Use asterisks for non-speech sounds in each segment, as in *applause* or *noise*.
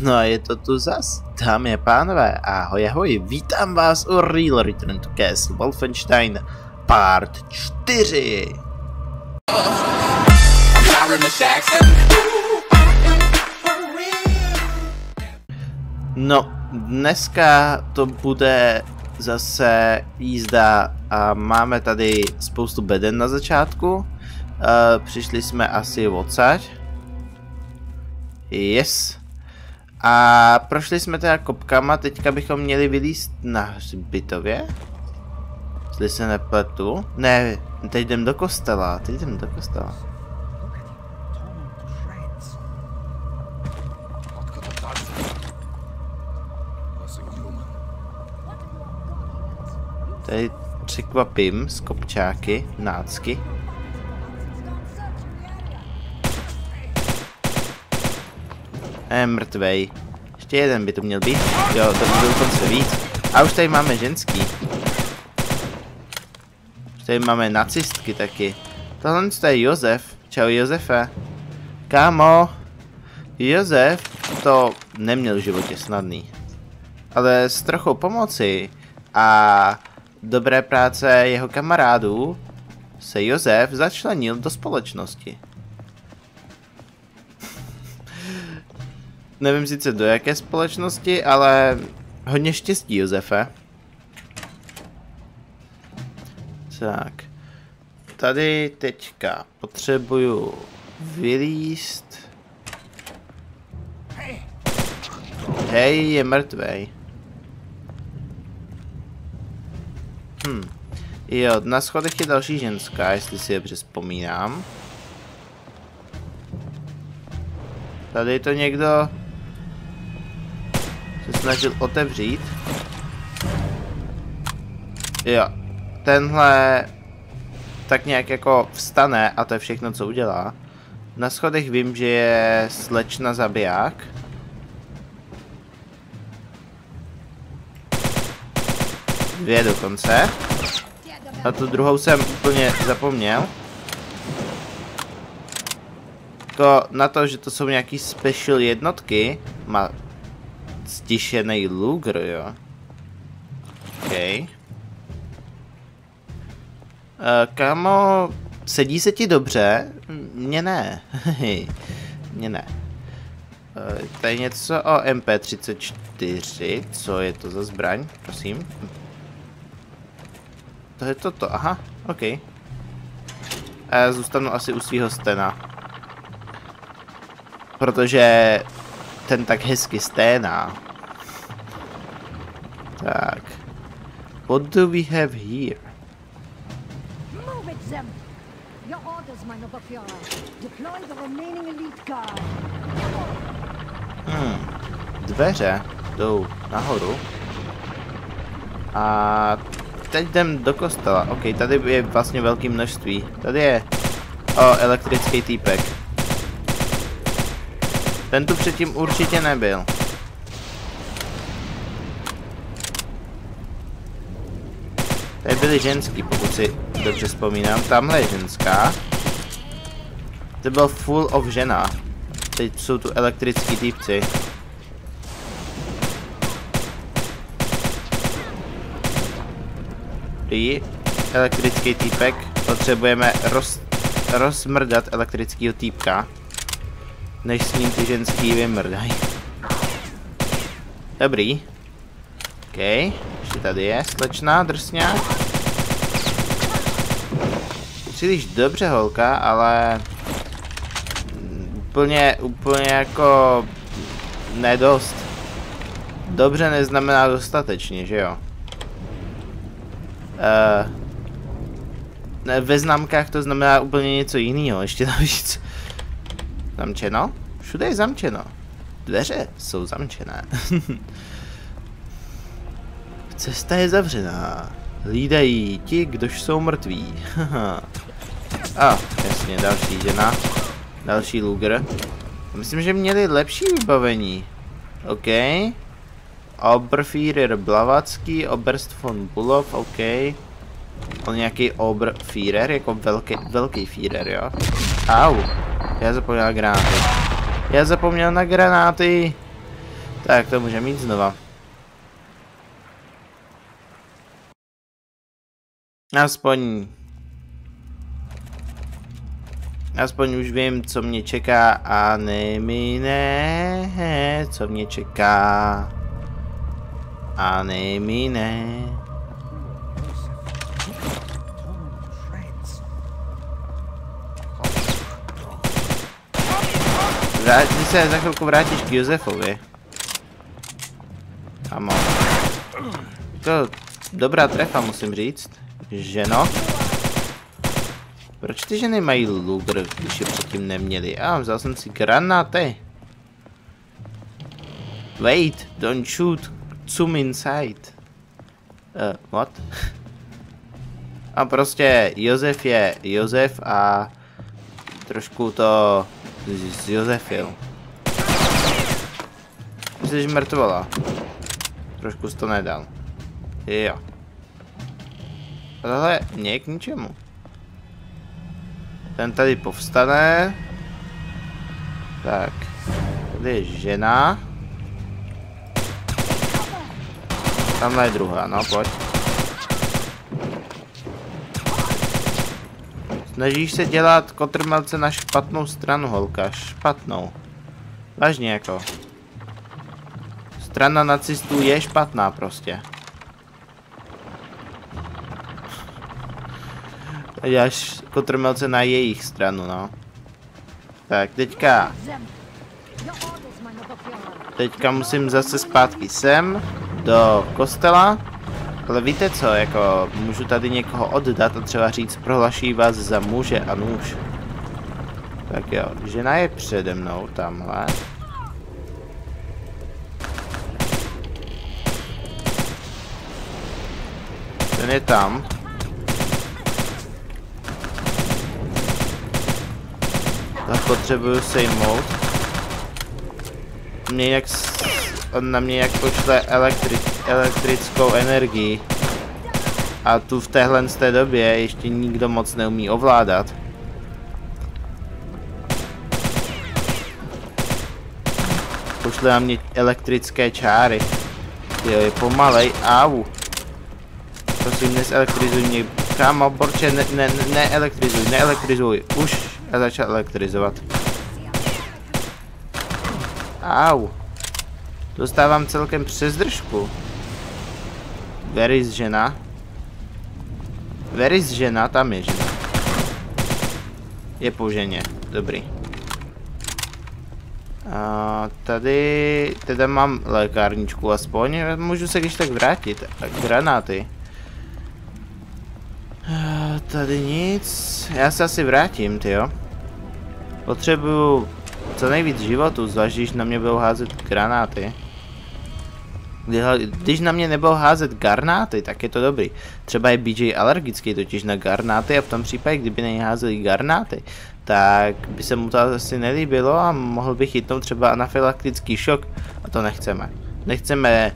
No a je to tu zas, dámy a pánové, ahoj ahoj, vítám vás u Real Return to Castle Wolfenstein Part 4. No, dneska to bude zase jízda a máme tady spoustu beden na začátku. Uh, přišli jsme asi odsaď. Yes. A prošli jsme teda kopkama, teďka bychom měli vylíst na hřbitově. Jestli se nepletu. Ne, teď jdem do kostela, teď jdem do kostela. Tady překvapím z kopčáky, nácky. Je mrtvej. Ještě jeden by tu měl být. Jo, to by dokonce víc. A už tady máme ženský. Už tady máme nacistky taky. Tohle je Josef. Čau Josefe. Kámo. Josef to neměl v životě snadný. Ale s trochou pomoci a dobré práce jeho kamarádů se Josef začlenil do společnosti. Nevím sice do jaké společnosti, ale hodně štěstí, Josefe. Tak. Tady teďka potřebuju vylíst. Hej, je mrtvej. Hm. Jo, na schodech je další ženská, jestli si dobře vzpomínám. Tady to někdo se snažil otevřít. Jo, tenhle tak nějak jako vstane a to je všechno, co udělá. Na schodech vím, že je slečna zabiják. Dvě dokonce. A tu druhou jsem úplně zapomněl. Jako na to, že to jsou nějaký special jednotky, má stišený Luger, jo. OK. Uh, kamo, sedí se ti dobře? Mně ne. *laughs* Mně ne. Uh, tady něco o MP34. Co je to za zbraň? Prosím. To je toto, aha, OK. Já zůstanu asi u svého stena. Protože ten tak hezky sténá. Tak. What do we have here? Move it, Zem! Your orders, my noble Führer. Deploy the remaining elite guard. Hmm. Dveře jdou nahoru. A teď jdem do kostela. Ok, tady je vlastně velké množství. Tady je o, elektrický týpek. Ten tu předtím určitě nebyl. Tady byly ženský, pokud si dobře vzpomínám. Tamhle je ženská. To byl full of žena. Teď jsou tu elektrický týpci. Dobrý. Elektrický týpek. Potřebujeme roz, rozmrdat elektrického týpka. Než s ním ty ženský vymrdají. Dobrý. OK. Ještě tady je slečná drsňák. Příliš dobře holka, ale... Úplně, úplně jako... Nedost. Dobře neznamená dostatečně, že jo? Uh, ve známkách to znamená úplně něco jiného, ještě navíc. Zamčeno? Všude je zamčeno. Dveře jsou zamčené. *laughs* Cesta je zavřená. Lídají ti, kdož jsou mrtví. *laughs* A, jasně, další žena. Další Luger. Myslím, že měli lepší vybavení. OK. Oberführer Blavacký, Oberst von Bulov, OK. On nějaký Oberführer, jako velký, velký Führer, jo. Au. Já zapomněl na granáty. Já zapomněl na granáty. Tak, to může mít znova. Aspoň... Aspoň už vím, co mě čeká a nemine, co mě čeká. A nemine. Ty se za chvilku vrátíš k Josefovi. Amo. To dobrá trefa, musím říct. Ženo. Proč ty ženy mají Luger, když je předtím neměli? A vzal jsem si granáty. Wait, don't shoot. Zoom inside. Uh, what? A prostě Josef je Josef a trošku to z Josefil. Jsi mrtvola. Trošku jsi to nedal. Jo. Ale nie k ničemu. Ten tady povstane. Tak. Tady je žena. Tamhle je druhá, no pojď. Snažíš se dělat kotrmelce na špatnou stranu, holka. Špatnou. Vážně jako. Strana nacistů je špatná prostě. Děláš kotrmelce na jejich stranu, no. Tak, teďka... Teďka musím zase zpátky sem, do kostela. Ale víte co, jako můžu tady někoho oddat a třeba říct prohlaší vás za muže a nůž. Tak jo, žena je přede mnou tamhle. Ten je tam. Tak potřebuju sejmout. Mě jak... On na mě jak pošle elektri elektrickou energii. A tu v téhle z té době ještě nikdo moc neumí ovládat. Pošle na mě elektrické čáry. Jo, je pomalej, au. Prosím, neselektrizuj mě. Kámo, borče, ne, ne, neelektrizuj, neelektrizuj. Už začal elektrizovat. Au. Dostávám celkem přes držku. Veris žena. Veris žena, tam je žena. Je po ženě, dobrý. A tady, teda mám lékárničku aspoň, můžu se když tak vrátit. Granáty. Tady nic. Já se asi vrátím, ty jo. Potřebuju co nejvíc životu, zvlášť když na mě budou házet granáty. Když na mě nebudou házet garnáty, tak je to dobrý. Třeba je BJ alergický totiž na garnáty a v tom případě, kdyby nejházeli garnáty, tak by se mu to asi nelíbilo a mohl by chytnout třeba anafylaktický šok a to nechceme. Nechceme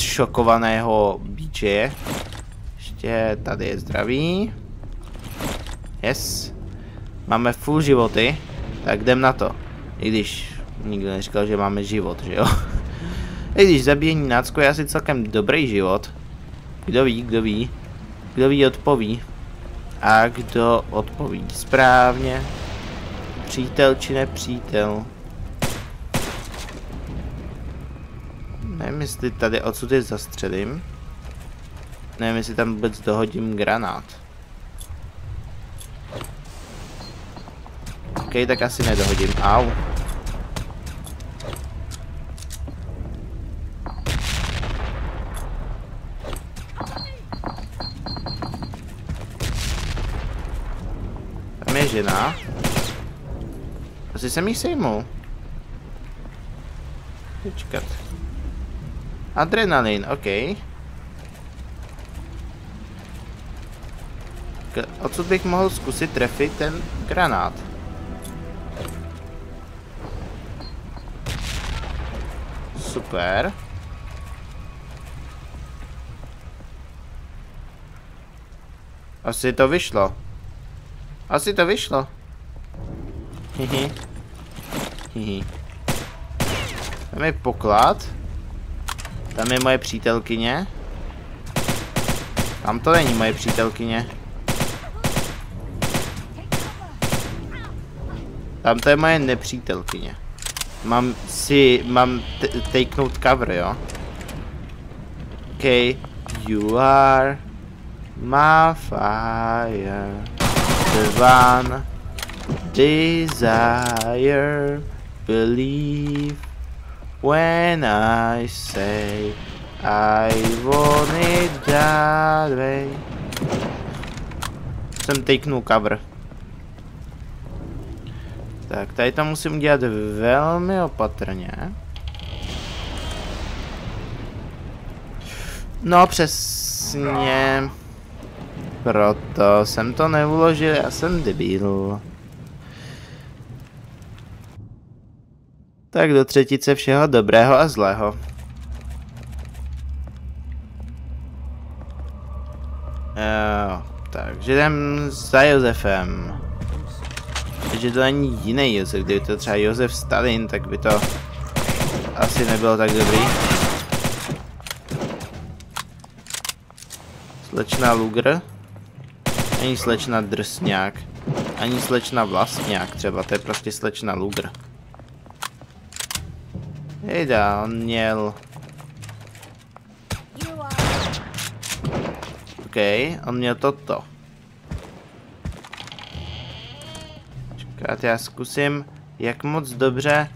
šokovaného BJ. Ještě tady je zdravý. Yes. Máme full životy, tak jdem na to. I když nikdo neříkal, že máme život, že jo? I když zabíjení nácko je asi celkem dobrý život. Kdo ví, kdo ví. Kdo ví, odpoví. A kdo odpoví správně. Přítel či nepřítel. Nevím, jestli tady odsud je zastřelím. Nevím, jestli tam vůbec dohodím granát. OK, tak asi nedohodím. Au. Asi jsem jí sejmul. Počkat. Adrenalin, OK. Odsud bych mohl zkusit trefit ten granát. Super. Asi to vyšlo. Asi to vyšlo. Hihi. Hihi. Tam je poklad. Tam je moje přítelkyně. Tam to není moje přítelkyně. Tam to je moje nepřítelkyně. Mám si, mám takeout cover, jo? Okay, you are my fire, the one desire, believe when I say I want it that way. Jsem takenul cover. Tak, tady to musím dělat velmi opatrně. No přesně. Proto jsem to neuložil, já jsem debil. Tak do třetice všeho dobrého a zlého. Jo, takže jdem za Josefem. Takže to není jiný Josef, kdyby to třeba Josef Stalin, tak by to asi nebylo tak dobrý. Slečna Luger. Ani slečna Drsňák. Ani slečna Vlastňák třeba, to je prostě slečna Luger. Jejda, on měl... OK, on měl toto. Čekat, já zkusím, jak moc dobře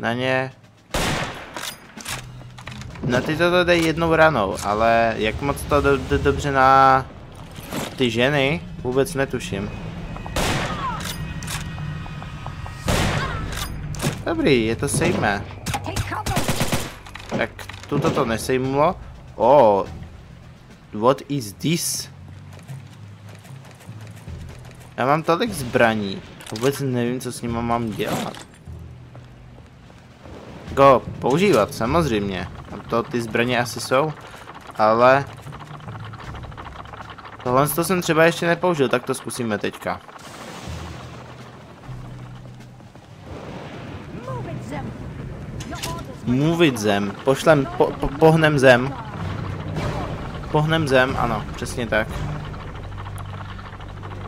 na ně... Na ty to jde jednou ranou, ale jak moc to jde dobře na ty ženy, vůbec netuším. Dobrý, je to sejmé. Tuto to nesejmulo. Oh, what is this? Já mám tolik zbraní. Vůbec nevím, co s nima mám dělat. Go, používat, samozřejmě. To ty zbraně asi jsou. Ale... Tohle to jsem třeba ještě nepoužil, tak to zkusíme teďka. Move zem. Pošlem, po, po, pohnem zem. Pohnem zem, ano, přesně tak.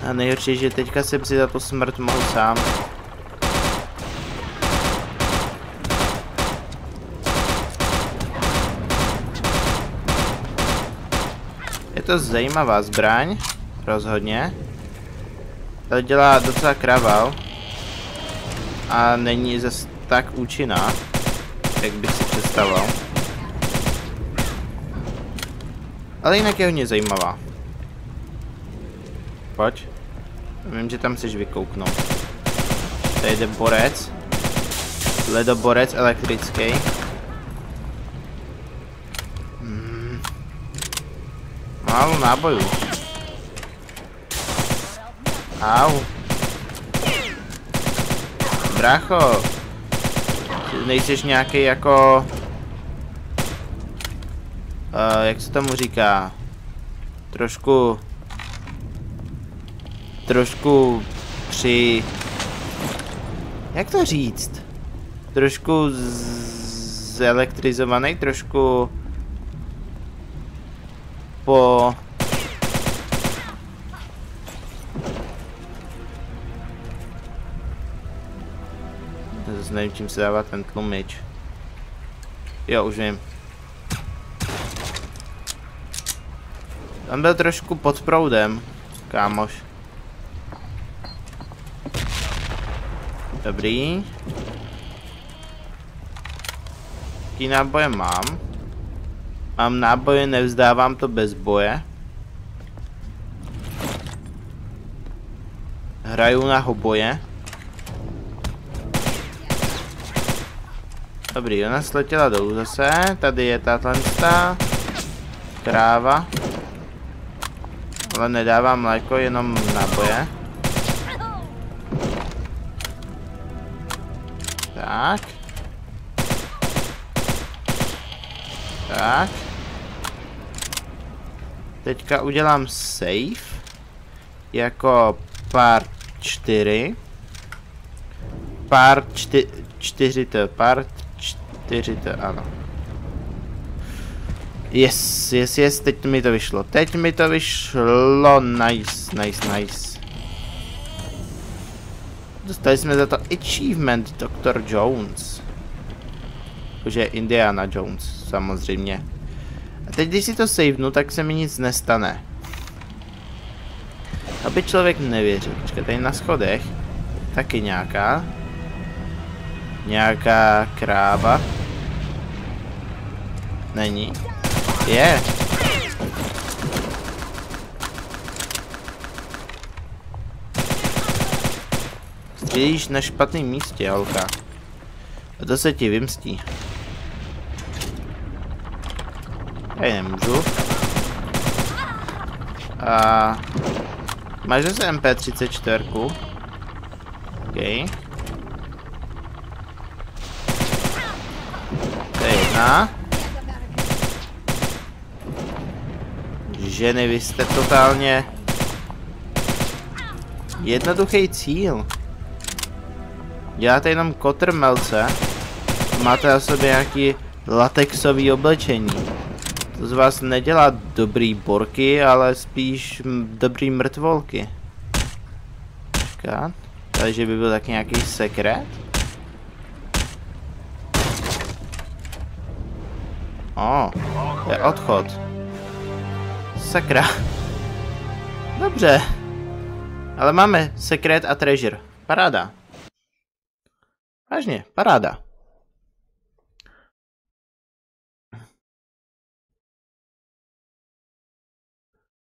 A nejhorší, že teďka jsem si za to smrt mohl sám. Je to zajímavá zbraň, rozhodně. To dělá docela kraval. A není zase tak účinná, jak bych si představoval. Ale jinak je hodně zajímavá. Pojď. Vím, že tam chceš vykouknout. Tady jde borec. Ledoborec elektrický. Hmm. Málo nábojů. Au. Brácho. Nejseš nějaký jako... Uh, jak se tomu říká? Trošku trošku při... Jak to říct? Trošku zelektrizovaný, trošku po... Zase nevím, čím se dává ten tlumič. Jo, už vím. Tam byl trošku pod proudem, kámoš. Dobrý. Jaký náboje mám? Mám náboje, nevzdávám to bez boje. Hraju na hoboje. Dobrý, ona sletěla dolů zase. Tady je ta tlenstá. Kráva. Ale nedávám mléko, jenom náboje. Tak. Tak. Teďka udělám save. Jako part 4. Part 4 to, part 4 to, ano. Yes, yes, yes, teď mi to vyšlo. Teď mi to vyšlo. Nice, nice, nice. Dostali jsme za to achievement Dr. Jones. Jakože Indiana Jones, samozřejmě. A teď, když si to savenu, tak se mi nic nestane. Aby člověk nevěřil. Počkej, tady na schodech. Taky nějaká. Nějaká kráva. Není. Je. Střílíš na špatném místě, holka. A to se ti vymstí. Tady nemůžu. A... Máš zase MP34? OK. To je jedna. Ženy, vy jste totálně... Jednoduchý cíl. Děláte jenom kotrmelce. Máte na sobě nějaký latexový oblečení. To z vás nedělá dobrý borky, ale spíš dobrý mrtvolky. Takže by byl tak nějaký sekret? O, oh, je odchod. Sakra. Dobře. Ale máme sekret a treasure. Paráda. Vážně, paráda.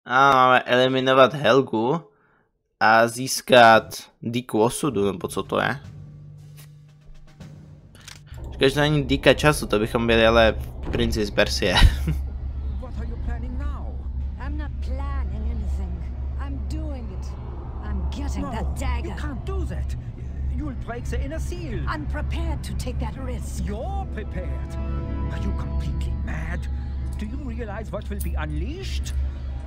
A máme eliminovat Helgu a získat díku osudu, nebo co to je? Říkáš, že není díka času, to bychom byli ale princi z Persie. *laughs* Break inner seal. I'm prepared to take that risk. You're prepared? Are you completely mad? Do you realize what will be unleashed?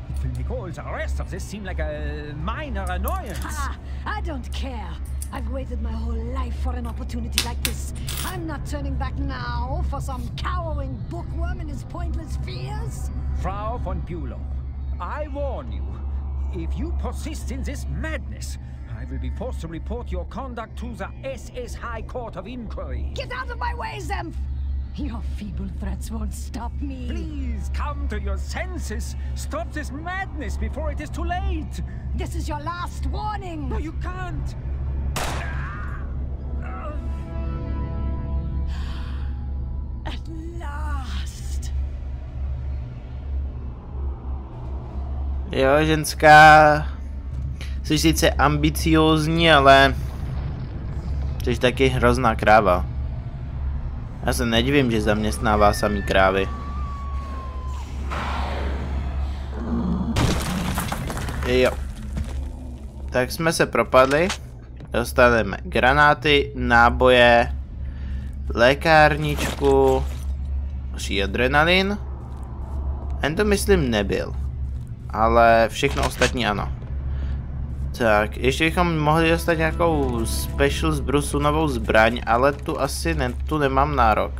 It will make all the rest of this seem like a minor annoyance. Ah, I don't care. I've waited my whole life for an opportunity like this. I'm not turning back now for some cowering bookworm and his pointless fears. Frau von Bülow, I warn you. If you persist in this madness, I will be forced to report your conduct to the SS High Court of Inquiry. Get out of my way, Zemph! Your feeble threats won't stop me. Please come to your senses. Stop this madness before it is too late. This is your last warning. No, you can't. At last. Jo, ženská. Jsi sice ambiciózní, ale... Jsi taky hrozná kráva. Já se nedivím, že zaměstnává samý krávy. Jo. Tak jsme se propadli. Dostaneme granáty, náboje, lékárničku, další adrenalin. Ten to myslím nebyl. Ale všechno ostatní ano. Tak, ještě bychom mohli dostat nějakou special zbrusu novou zbraň, ale tu asi ne, tu nemám nárok.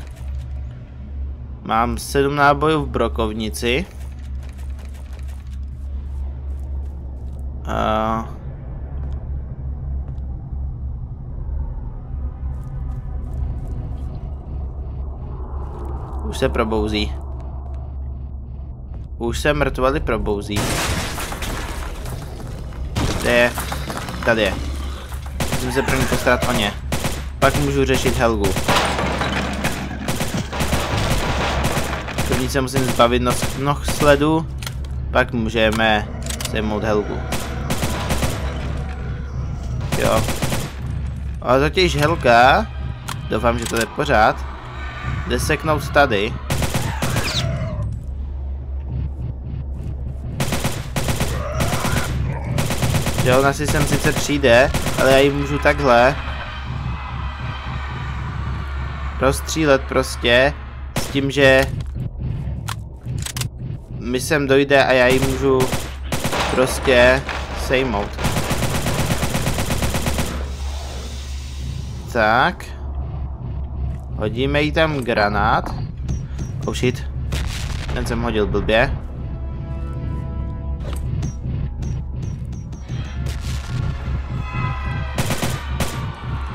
Mám sedm nábojů v brokovnici. Uh, Už se probouzí. Už se mrtvali probouzí. Je? Tady. Musím se první postarat o ně. Pak můžu řešit Helgu. První se musím zbavit noh, noh sledu. Pak můžeme sejmout Helgu. Jo. Ale totiž Helga, doufám, že to je pořád, jde seknout tady. Že ona si sem sice přijde, ale já ji můžu takhle rozstřílet prostě s tím, že mi sem dojde a já ji můžu prostě sejmout. Tak. Hodíme jí tam granát. Oh shit. Ten jsem hodil blbě.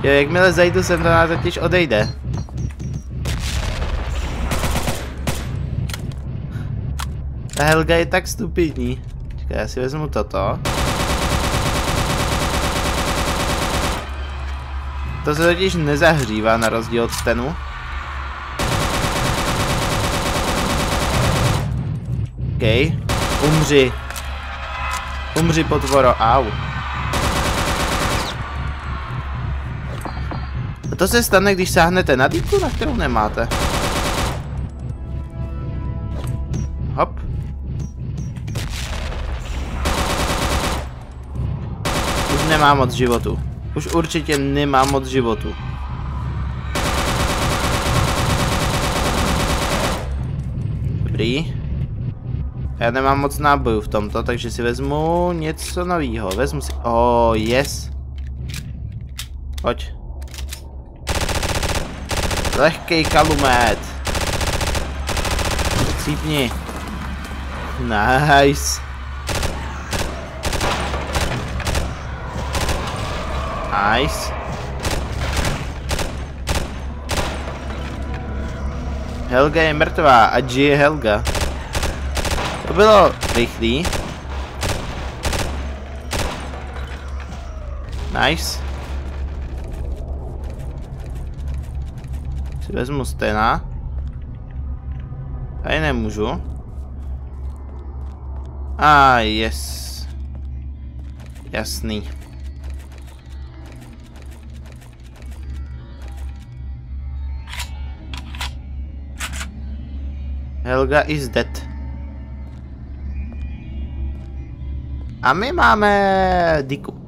Jo, jakmile zajdu sem, to nás totiž odejde. Ta Helga je tak stupidní. Čekaj, já si vezmu toto. To se totiž nezahřívá na rozdíl od stenu. OK. Umři. Umři potvoro, au. To se stane, když sáhnete na dýku, na kterou nemáte. Hop. Už nemá moc životu. Už určitě nemá moc životu. Dobrý. Já nemám moc nábojů v tomto, takže si vezmu něco nového. Vezmu si... Oh, yes. Pojď. Lehkej kalumet. Cípni. Nice. Nice. Helga je mrtvá a žije Helga. To bylo rychlý. Nice. Si vezmu stena. Tady nemůžu. A ah, yes. Jasný. Helga is dead. A my máme Diku.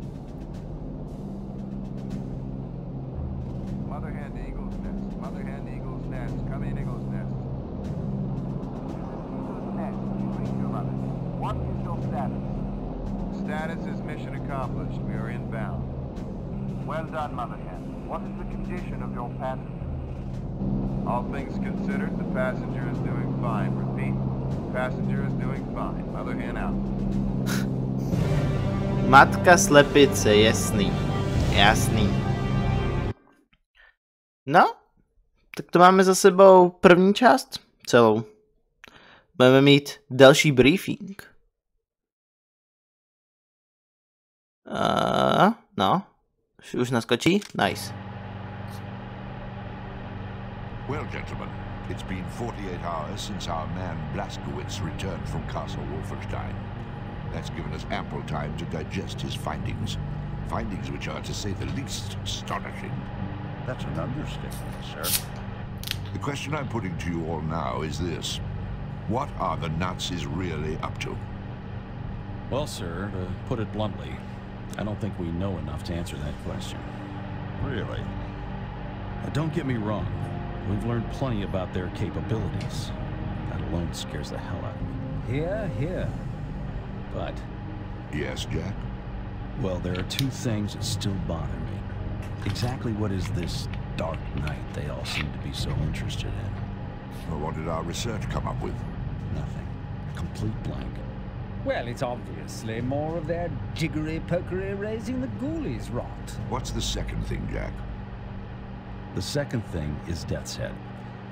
*laughs* Matka slepice, jasný. Jasný. No, tak to máme za sebou první část celou. Budeme mít další briefing. Uh, no, už naskočí? Nice. Well, gentlemen, it's been 48 hours since our man Blaskowitz returned from Castle Wolfenstein. That's given us ample time to digest his findings. Findings which are, to say the least, astonishing. That's an understatement, sir. The question I'm putting to you all now is this. What are the Nazis really up to? Well, sir, to put it bluntly, I don't think we know enough to answer that question. Really? Now, don't get me wrong. We've learned plenty about their capabilities. That alone scares the hell out of me. Here, here. But, Yes, Jack? well, there are two things that still bother me. Exactly what is this dark night they all seem to be so interested in? Or what did our research come up with? Nothing. Complete blank. Well, it's obviously more of their jiggery-pokery raising the ghoulies rot. What's the second thing, Jack? The second thing is Death's Head.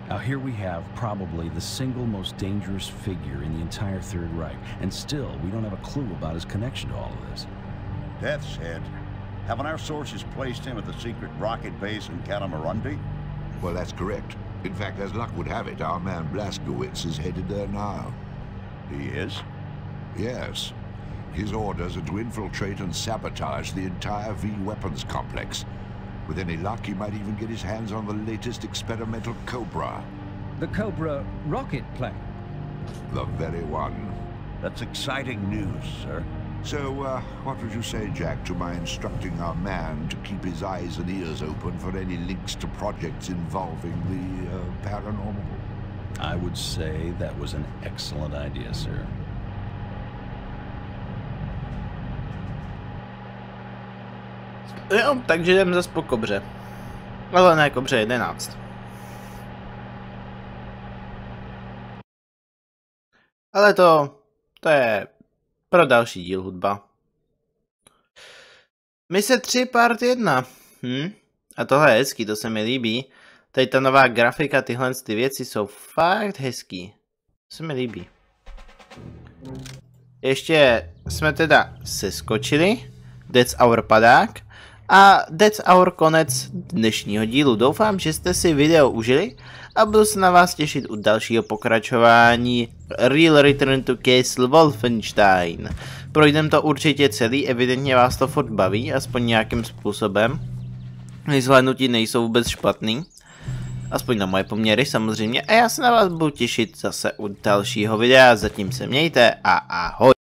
Now here we have probably the single most dangerous figure in the entire Third Reich, and still we don't have a clue about his connection to all of this. Death's Head. Haven't our sources placed him at the secret rocket base in Kalamarundi? Well, that's correct. In fact, as luck would have it, our man Blaskowitz is headed there now. He is? Yes. His orders are to infiltrate and sabotage the entire V-weapons complex. With any luck, he might even get his hands on the latest experimental Cobra. The Cobra rocket plane. The very one. That's exciting news, sir. So, uh, what would you say, Jack, to my instructing our man to keep his eyes and ears open for any links to projects involving the uh, paranormal? I would say that was an excellent idea, sir. Jo, takže jdem zase po kobře. Ale ne kobře 11. Ale to, to je pro další díl hudba. Mise 3 part 1. Hm? A tohle je hezký, to se mi líbí. Tady ta nová grafika, tyhle ty věci jsou fakt hezký. To se mi líbí. Ještě jsme teda seskočili. That's our padák. A that's our konec dnešního dílu. Doufám, že jste si video užili a budu se na vás těšit u dalšího pokračování Real Return to Castle Wolfenstein. Projdem to určitě celý, evidentně vás to furt baví, aspoň nějakým způsobem. Zvládnutí nejsou vůbec špatný. Aspoň na moje poměry samozřejmě. A já se na vás budu těšit zase u dalšího videa. Zatím se mějte a ahoj.